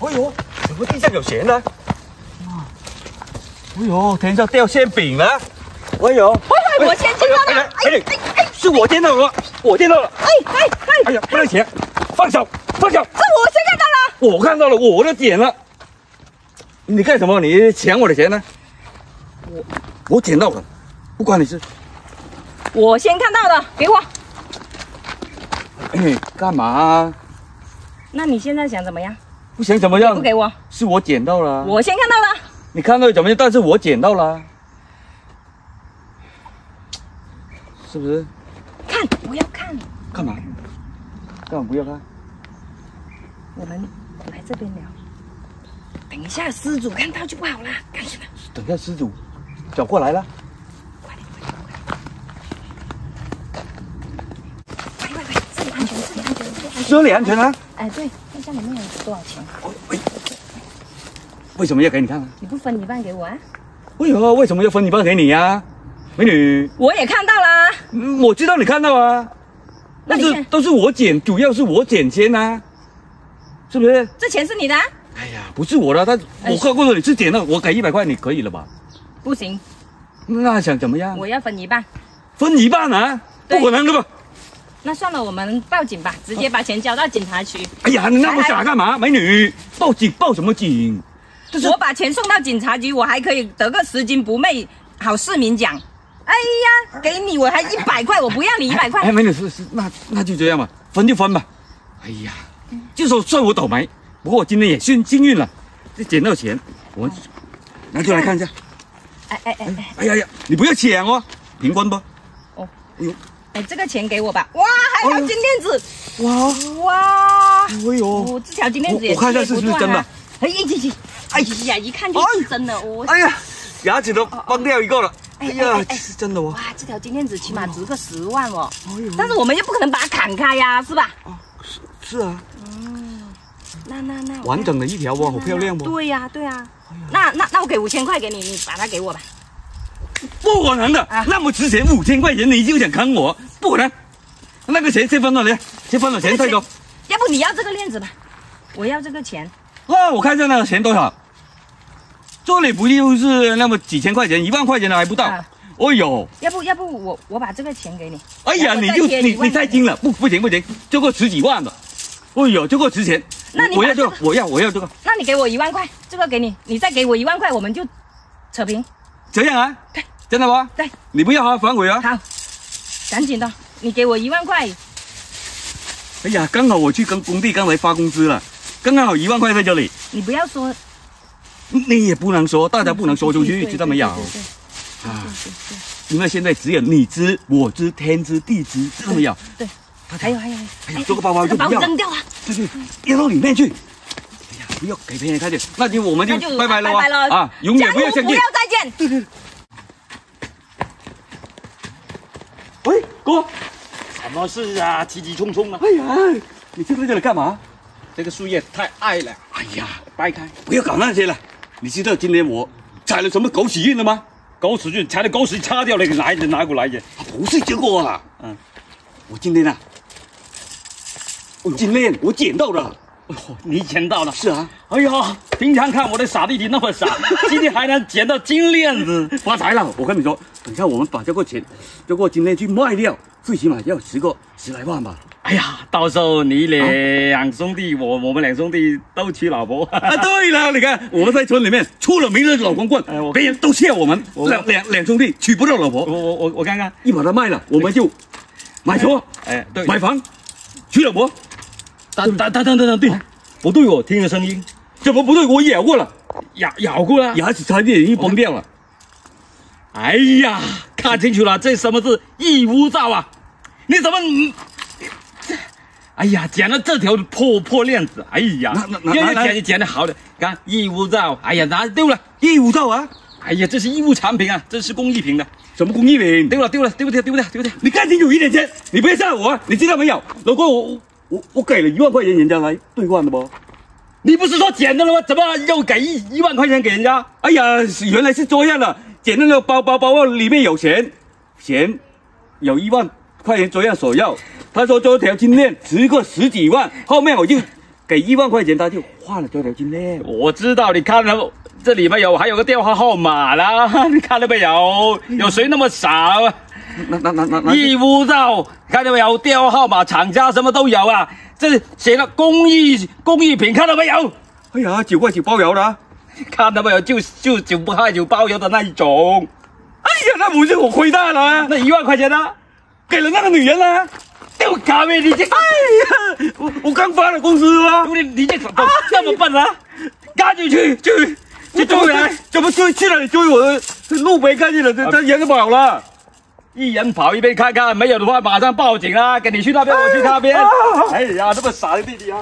哎呦，怎么地上有钱呢？哎呦，天上掉馅饼了！哎呦，哎我先捡到的哎哎哎，是我捡到了，我捡到了！哎哎哎，哎呀，不能钱，放手，放手！是我先看到了。我看到了，我都捡了。你干什么？你抢我的钱呢？我我捡到了，不关你事。我先看到的，给我。哎，干嘛？那你现在想怎么样？不想怎么样？不给我，是我捡到了。我先看到了。你看到怎么样？但是我捡到了，是不是？看，不要看，干嘛？干嘛不要看？我们来这边聊。等一下失主看到就不好了，干什么？等一下失主走过来了，快点，快点，快点！快快快，这里安全，这里安全，这里安全。这里安全啊？哎，对，看一下里面有多少钱，哎，为什么要给你看啊？你不分一半给我啊？为何，为什么要分一半给你呀、美女，我也看到啦。嗯我知道你看到啊，但是那你看都是我捡，主要是我捡钱呐、是不是？这钱是你的、啊？哎呀，不是我的，他哎我告诉你是捡的，我给一百块，你可以了吧？不行，那想怎么样？我要分一半。分一半啊？不可能的吧？那算了，我们报警吧，直接把钱交到警察局。哎呀，你那么傻干嘛？美女，报警报什么警？我把钱送到警察局，我还可以得个拾金不昧好市民奖。哎呀，给你我还一百块，我不要你一百块哎，。美女是是，那那就这样吧，分就分吧。哎呀，就说算我倒霉，不过我今天也幸幸运了，这捡到钱，我拿出来看一下。哎哎哎哎哎呀呀，你不要抢哦，平分吧。哦，哎呦，哎，这个钱给我吧。哇，还有条金链子。哇，哇，哎呦，哦，这条金链子也我我看一下是不是真的啊。哎，一起起，哎呀，一看就是真的。我哎呀，牙齿都崩掉一个了。哎哎呀是真的哦。哇，这条金链子起码值个十万哦。哎呦但是我们又不可能把它砍开呀，是吧？是是啊，嗯那那那完整的一条哦，好漂亮哦。对呀、对呀、那那那我给五千块给你，你把它给我吧。不可能的啊，那么值钱五千块钱，你就想坑我？不可能，那个钱先分了你，先分了钱再说。要不你要这个链子吧？我要这个钱。啊，我看一下那个钱多少，这里不就是那么几千块钱，一万块钱还不到。啊哎呦，要不要不我我把这个钱给你。哎呀，你就你你太精了，不不行不行，这个十几万的，哎呦，这个值钱。那你要这个，我要我要这个，那你给我一万块，这个给你，你再给我一万块，我们就扯平。这样啊？对，真的吗？对，你不要啊，反悔啊！好，赶紧的，你给我一万块。哎呀，刚好我去跟工地刚才发工资了，刚刚好一万块在这里，你不要说，你也不能说，大家不能说出去，知道没有？对对对啊，对对对因为现在只有你知我知天知地知，知道没有？对，还有还有还有，哎呀这个包包就不要了扔掉了，对对，跌到里面去。哎呀，不要给别人看见，那就我们就拜拜了拜拜了啊！永远不要相见不要。再见。喂，哥，什么事啊？急急匆匆啊！哎呀，你站在这里干嘛？这个树叶太矮了，哎呀，掰开。不要搞那些了。你知道今天我踩了什么狗屎运了吗？狗屎运，踩的狗屎擦掉了，给拿着拿过来的。不是这个啊，嗯，我今天啊，我今天我捡到了。哦，你捡到了。是啊，哎呀，平常看我的傻弟弟那么傻，今天还能捡到金链子。发财了！我跟你说，等下我们把这个钱，这个金链去卖掉，最起码要十个十来万吧。哎呀，到时候你两兄弟，我我们两兄弟都娶老婆。啊，对了，你看我们在村里面出了名的老光棍哎我，别人都笑我们我两两两兄弟娶不到老我婆，我我我看看，一把它卖了，我们就买车、哎，对，买房、娶老婆。等等等等等等，对，不对哦，听个声音，怎么不对？我咬过了，咬咬过了。牙齿差点一崩掉了。哎呀，看清楚了，这什么是义乌皂啊？你怎么？你哎呀，捡了这条破破链子，哎呀那那，那要拿来要捡捡的好的，看义乌皂，哎呀，拿丢了，义乌皂啊，哎呀，这是义乌产品啊，这是工艺品的，什么工艺品？丢了丢了丢不掉丢不掉丢不掉，你看清楚一点钱，你不要吓我啊！你知道没有？老公，我我我给了一万块钱人家来兑换的不？你不是说捡的了吗？怎么又给一一万块钱给人家？哎呀，原来是这样的，捡那个包包包包里面有钱，钱有一万块钱这样索要。他说这条金链值个十几万，后面我就给一万块钱他就换了这条金链。我知道，你看了这里面有还有个电话号码啦，你看了没有？有谁那么傻？那那那那那义乌皂，看到没有？电话号码、厂家什么都有啊。这写了公益公益品，看到没有？哎呀，九块九包邮的啊。看到没有？就就九块九包邮的那一种。哎呀，那不是我亏大了啊，那一万块钱呢？给了那个女人了。丢咖啡，你这，哎呀，我我刚发了工资啊，你你这怎么这么笨啊？赶紧去去去追人，怎么追去哪里追我？路没看见了，他他人都跑了。一人跑一边看看，没有的话马上报警啊！跟你去那边，我去那边。哎呀，这么傻的弟弟啊！